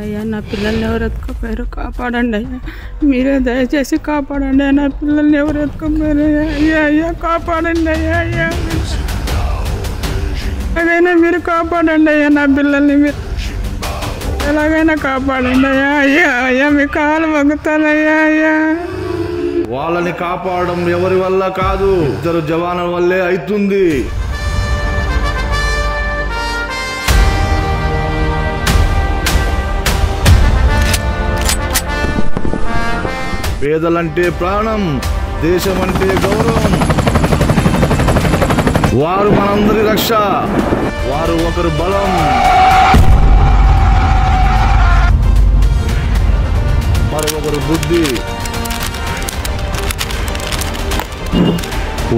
అయ్యా నా పిల్లల్ని ఎవరు ఎత్తుకోపోయారు? కాపాడండి అయ్యా. మీరే దయచేసి కాపాడండి నా పిల్లల్ని ఎవరు ఎత్తుకోపోయారు? అయ్యా అయ్యా కాపాడండి అయ్యా అయ్యా. ఎలాగైనా మీరు కాపాడండి అయ్యా నా పిల్లల్ని మీరు. ఎలాగైనా కాపాడండి అయ్యా అయ్యా అయ్యా మీ కాలు మగ్గుతానయ్యా అయ్యా వాళ్ళని కాపాడడం ఎవరి వల్ల కాదు? ఇద్దరు జవానుల వల్లే అవుతుంది పేదలంటే ప్రాణం దేశం అంటే గౌరవం. వారు మనందరి రక్ష వారు ఒకరు బలం. మరొకరు బుద్ధి.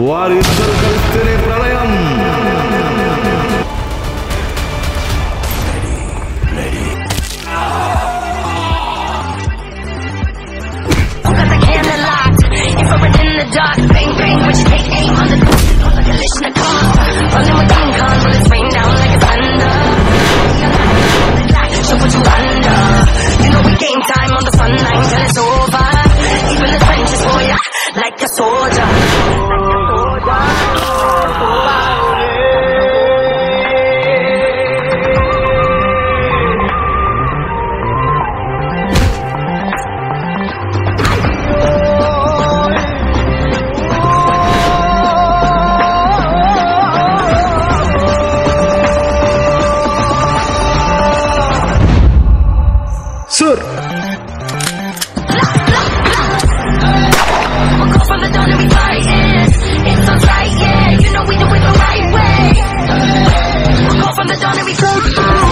వారిద్దరు కలిస్తేనే Oh.